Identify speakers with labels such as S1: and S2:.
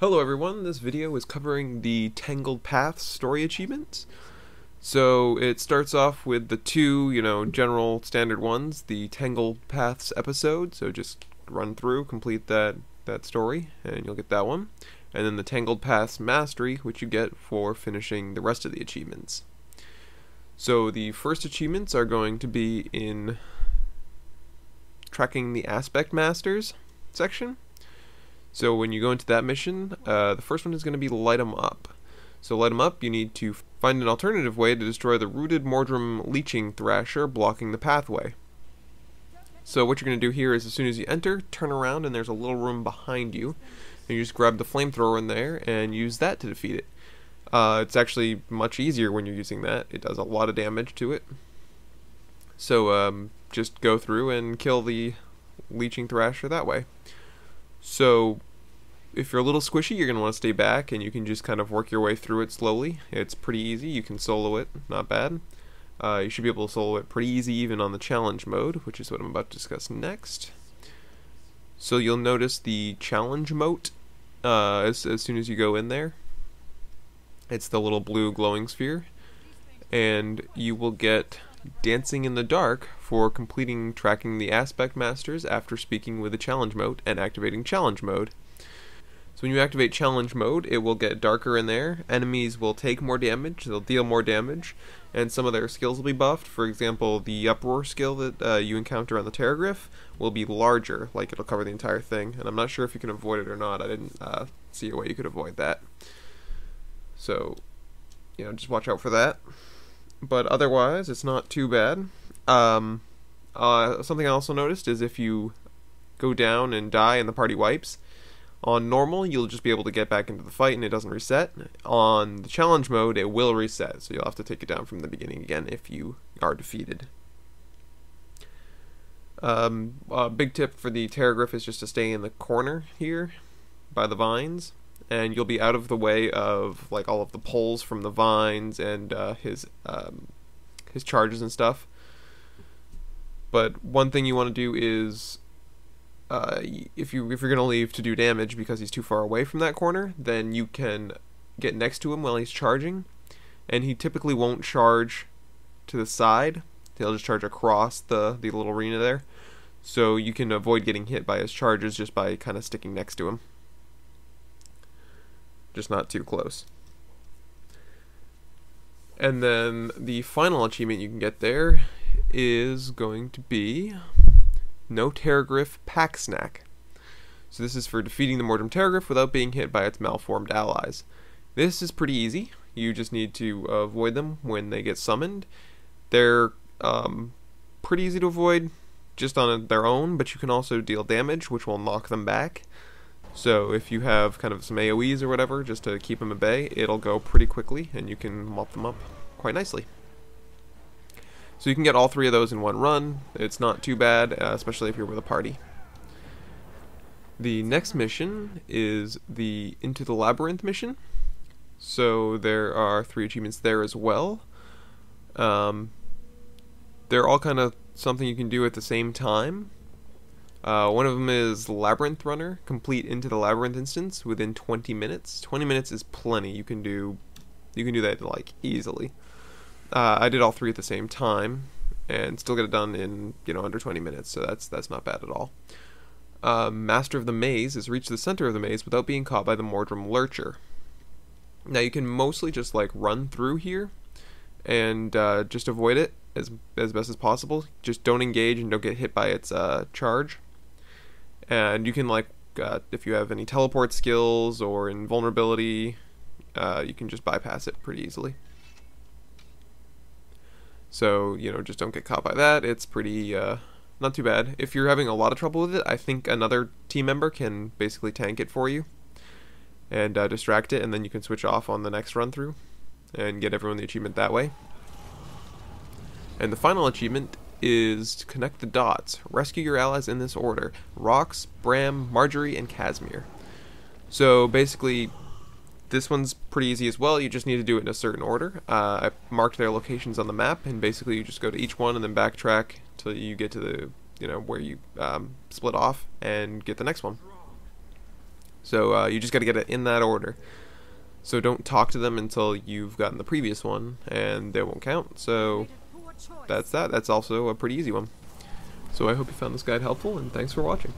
S1: Hello everyone, this video is covering the Tangled Paths story achievements. So it starts off with the two, you know, general standard ones, the Tangled Paths episode, so just run through, complete that, that story, and you'll get that one. And then the Tangled Paths Mastery, which you get for finishing the rest of the achievements. So the first achievements are going to be in tracking the Aspect Masters section. So when you go into that mission, uh, the first one is going to be light 'em up. So light 'em up, you need to find an alternative way to destroy the rooted Mordrem leeching thrasher blocking the pathway. So what you're going to do here is as soon as you enter, turn around and there's a little room behind you. And you just grab the flamethrower in there and use that to defeat it. Uh, it's actually much easier when you're using that. It does a lot of damage to it. So um, just go through and kill the leeching thrasher that way. So if you're a little squishy, you're going to want to stay back and you can just kind of work your way through it slowly. It's pretty easy. You can solo it, not bad. Uh, you should be able to solo it pretty easy even on the challenge mode, which is what I'm about to discuss next. So you'll notice the challenge mote uh, as, as soon as you go in there. It's the little blue glowing sphere. And you will get Dancing in the Dark for completing tracking the aspect masters after speaking with the challenge mote and activating challenge mode. So when you activate challenge mode, it will get darker in there. Enemies will take more damage, they'll deal more damage, and some of their skills will be buffed. For example, the uproar skill that uh, you encounter on the Teragriff will be larger, like it'll cover the entire thing. And I'm not sure if you can avoid it or not. I didn't uh, see a way you could avoid that. So, you know, just watch out for that. But otherwise, it's not too bad. Um, uh, something I also noticed is if you go down and die and the party wipes, on normal you'll just be able to get back into the fight and it doesn't reset. On the challenge mode, it will reset, so you'll have to take it down from the beginning again if you are defeated. Um, a big tip for the Teragriff is just to stay in the corner here by the vines, and you'll be out of the way of like all of the poles from the vines and uh, his um, his charges and stuff. But one thing you want to do is, uh, if you if you're gonna leave to do damage because he's too far away from that corner, then you can get next to him while he's charging, and he typically won't charge to the side. He'll just charge across the the little arena there, so you can avoid getting hit by his charges just by kind of sticking next to him. Just not too close. And then the final achievement you can get there is going to be No Teragriff Pack Snack. So this is for defeating the Mordrem Teragriff without being hit by its malformed allies. This is pretty easy. You just need to avoid them when they get summoned. They're um, pretty easy to avoid just on their own, but you can also deal damage, which will knock them back. So if you have kind of some AoEs or whatever, just to keep them at bay, it'll go pretty quickly, and you can mop them up quite nicely. So you can get all three of those in one run. It's not too bad, uh, especially if you're with a party. The next mission is the Into the Labyrinth mission. So there are three achievements there as well. Um, they're all kind of something you can do at the same time. Uh, one of them is Labyrinth Runner, complete into the Labyrinth instance within 20 minutes. 20 minutes is plenty. You can do, you can do that like easily. Uh, I did all three at the same time, and still get it done in you know under 20 minutes. So that's that's not bad at all. Uh, Master of the Maze is reach the center of the maze without being caught by the Mordrem Lurcher. Now you can mostly just like run through here, and uh, just avoid it as as best as possible. Just don't engage and don't get hit by its uh, charge and you can like uh, if you have any teleport skills or invulnerability uh, you can just bypass it pretty easily so you know just don't get caught by that it's pretty uh, not too bad if you're having a lot of trouble with it i think another team member can basically tank it for you and uh, distract it and then you can switch off on the next run through and get everyone the achievement that way and the final achievement is to connect the dots. Rescue your allies in this order Rox, Bram, Marjorie, and Kasmeer. So basically, this one's pretty easy as well. You just need to do it in a certain order. Uh, I marked their locations on the map, and basically you just go to each one and then backtrack till you get to the, you know, where you um, split off and get the next one. So uh, you just got to get it in that order. So don't talk to them until you've gotten the previous one, and they won't count. So that's that. That's also a pretty easy one. So I hope you found this guide helpful, and thanks for watching.